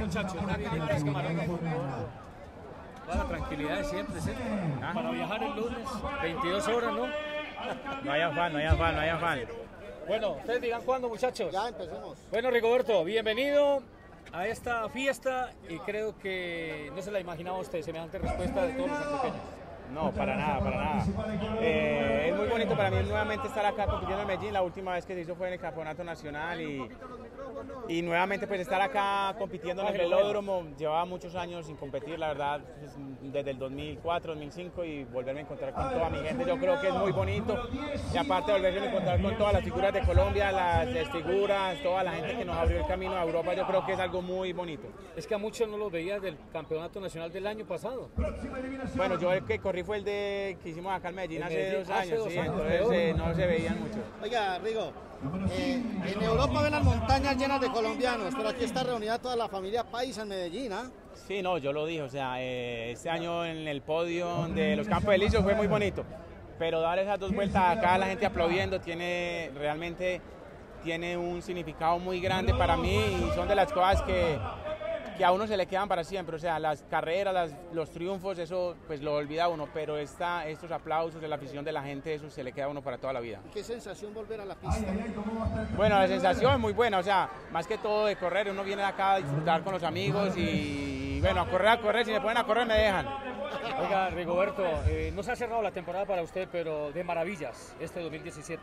Muchachos, una es. Toda la tranquilidad de siempre, ¿sí? Para viajar el lunes, 22 horas, ¿no? No hay afán, no hay afán, no hay afán. Bueno, ustedes digan cuándo, muchachos. Ya empecemos. Bueno, Rigoberto, bienvenido a esta fiesta y creo que no se la imaginaba usted semejante respuesta de todos los antioqueños. No, para nada, para nada. Para mí nuevamente estar acá compitiendo en Medellín. La última vez que se hizo fue en el Campeonato Nacional y, y nuevamente pues estar acá compitiendo en el velódromo. Llevaba muchos años sin competir, la verdad, pues, desde el 2004, 2005 y volverme a encontrar con toda mi gente. Yo creo que es muy bonito y aparte volverme a encontrar con todas las figuras de Colombia, las figuras, toda la gente que nos abrió el camino a Europa, yo creo que es algo muy bonito. Es que a muchos no los veía del Campeonato Nacional del año pasado. Bueno, yo el que corrí fue el de que hicimos acá en Medellín En hace Medellín, dos hace años, dos sí, eh, no se veían mucho. Oiga, Rigo, eh, en Europa ven las montañas llenas de colombianos, pero aquí está reunida toda la familia paisa en Medellín, ¿ah? Sí, no, yo lo dije, o sea, eh, este año en el podio de los Campos Elíseos fue muy bonito, pero dar esas dos vueltas acá, la gente aplaudiendo, tiene realmente tiene un significado muy grande para mí y son de las cosas que, que a uno se le quedan para siempre, o sea, las carreras, las- los triunfos, eso pues lo olvida uno, pero esta, estos aplausos de la afición de la gente, eso se le queda a uno para toda la vida. Qué sensación volver a la pista. Bueno, la sensación es muy buena, o sea, más que todo de correr, uno viene acá a disfrutar con los amigos y bueno, a correr, a correr, si me ponen a correr me dejan. Oiga, Rigoberto, eh, no se ha cerrado la temporada para usted, pero de maravillas este 2017.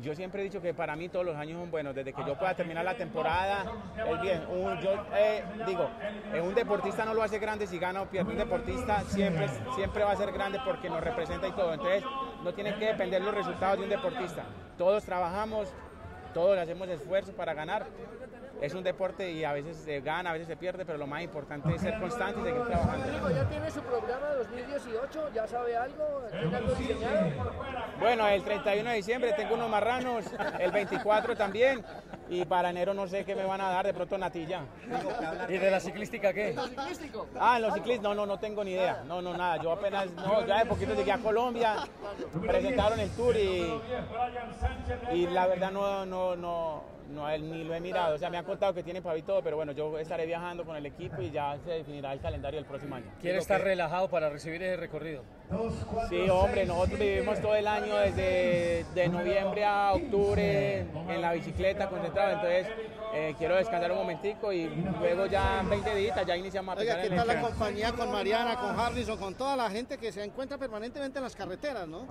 Yo siempre he dicho que para mí todos los años son buenos, desde que yo pueda terminar la temporada es bien. Un- yo eh, digo, eh, un deportista no lo hace grande si gana o pierde. Un deportista siempre, siempre va a ser grande porque nos representa y todo. Entonces no tienen que depender los resultados de un deportista. Todos trabajamos, todos hacemos esfuerzo para ganar. Es un deporte y a veces se gana, a veces se pierde, pero lo más importante es ser constante y seguir trabajando. Rigo, ¿ya tiene su programa 2018? ¿Ya sabe algo? ¿Tiene algo diseñado? Bueno, el 31 de diciembre tengo unos marranos, el 24 también, y para enero no sé qué me van a dar, de pronto natilla. ¿Y de la ciclística qué? ¿Ciclístico? Ah, en los ciclistas, no, no, no tengo ni idea, no, no, nada, yo apenas, no, ya de poquito llegué a Colombia, presentaron el tour y, y la verdad no, no, no, no, él ni lo he mirado, o sea, me han contado que y todo, pero bueno, yo estaré viajando con el equipo y ya se definirá el calendario del próximo año. ¿Quiere estar relajado para recibir ese recorrido? Sí, hombre, nosotros vivimos todo el año desde de noviembre a octubre en la bicicleta concentrado, entonces eh, quiero descansar un momentico y luego ya en 20 días ya iniciamos a Oiga, ¿qué tal la compañía con Mariana, con Harrison, con toda la gente que se encuentra permanentemente en las carreteras, ¿no?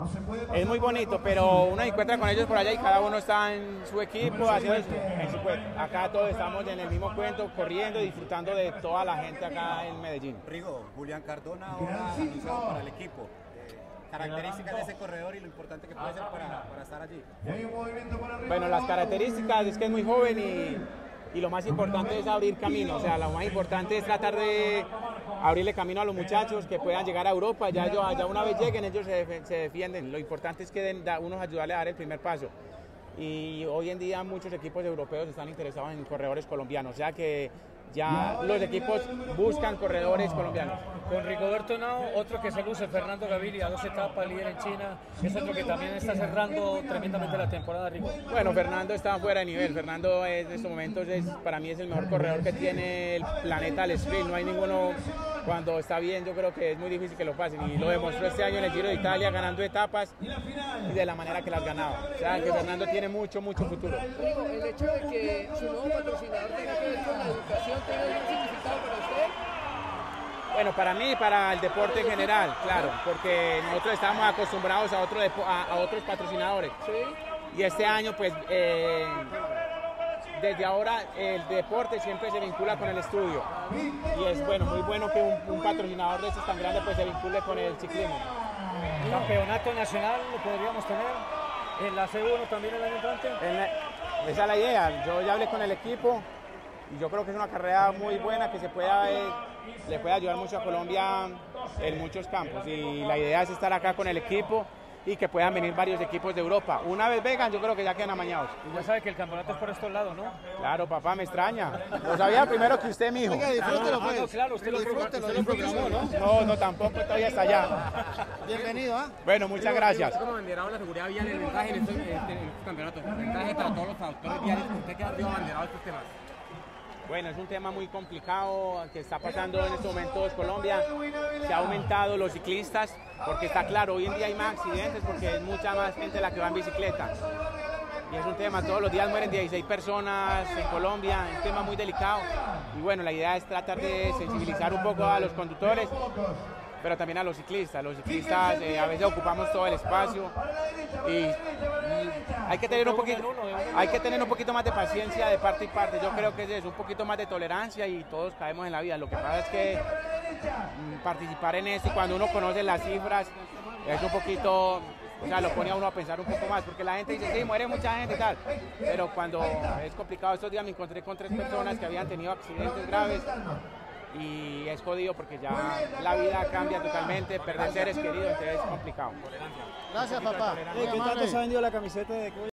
Es muy bonito, pero uno encuentra con ellos por allá y cada uno está en su equipo, haciendo su- en su. Acá todos estamos en el mismo cuento, corriendo y disfrutando de toda la gente acá en Medellín. Rigo, Julián Cardona ahora anunciado para el equipo. Eh, características de ese corredor y lo importante que puede ser para, para estar allí. Bueno, las características es que es muy joven y, y lo más importante es abrir camino. O sea, lo más importante es tratar de abrirle camino a los muchachos que puedan llegar a Europa. Ya, ellos- ya una vez lleguen, ellos se, se defienden. Lo importante es que den, da- unos ayudarle a dar el primer paso. Y hoy en día muchos equipos europeos están interesados en corredores colombianos. Sea que ya los equipos buscan corredores colombianos. Con Rigoberto Nao, otro que se luce, Fernando Gaviria, dos etapas, líder en China, es otro que también está cerrando tremendamente la temporada, Rigo. Bueno, Fernando está fuera de nivel. Fernando es, en estos momentos es, para mí es el mejor corredor que tiene el planeta al sprint. No hay ninguno cuando está bien. Yo creo que es muy difícil que lo pasen. Y lo demostró este año en el Giro de Italia ganando etapas y de la manera que las ganaba. O sea que Fernando tiene mucho, mucho futuro. Rigo, el hecho de que su nuevo patrocinador tenga que ver con la educación, ¿tiene algún significado para usted? Bueno, para mí y para el deporte en general, claro, porque nosotros estamos acostumbrados a, otro a, a otros patrocinadores. Sí. Y este año, pues, eh, desde ahora el deporte siempre se vincula con el estudio. Y es bueno, muy bueno que un, un patrocinador de estos tan grande pues se vincule con el ciclismo. Campeonato nacional lo podríamos tener en la C1 también el año entrante. En la- esa es la idea. Yo ya hablé con el equipo y yo creo que es una carrera muy buena que se pueda, eh, le puede ayudar mucho a Colombia en muchos campos. Y la idea es estar acá con el equipo y que puedan venir varios equipos de Europa. Una vez vengan, yo creo que ya quedan amañados. Y ya sabe que el campeonato es por estos lados, ¿no? Claro, papá, me extraña. Lo sabía primero que usted, mijo. Oiga, disfrútelo, Ah, no, pues. claro, usted lo disfrútelo, usted lo disfrútelo, ¿no? No, no, tampoco estoy hasta allá. Bienvenido, ¿ah? Bueno, muchas gracias. como abanderado de la seguridad vial el mensaje en estos campeonatos, el mensaje para todos los autores viales, usted que ha sido abanderado de estos temas. Bueno, es un tema muy complicado que está pasando en estos momentos Colombia. Se ha aumentado los ciclistas porque está claro, hoy en día hay más accidentes porque es mucha más gente la que va en bicicleta. Y es un tema, todos los días mueren 16 personas en Colombia, es un tema muy delicado. Y bueno, la idea es tratar de sensibilizar un poco a los conductores, pero también a los ciclistas. Los ciclistas eh, a veces ocupamos todo el espacio y hay que tener un poquito, hay que tener un poquito más de paciencia de parte y parte. Yo creo que es eso, un poquito más de tolerancia y todos caemos en la vida. Lo que pasa es que mm, participar en esto y cuando uno conoce las cifras es un poquito o sea, lo pone a uno a pensar un poco más, porque la gente dice, sí, muere mucha gente y tal, pero cuando es complicado, estos días me encontré con tres personas que habían tenido accidentes graves y es jodido porque ya la vida cambia totalmente, perder seres queridos, entonces es complicado. Gracias, papá. ¿Qué tanto se ha vendido la camiseta de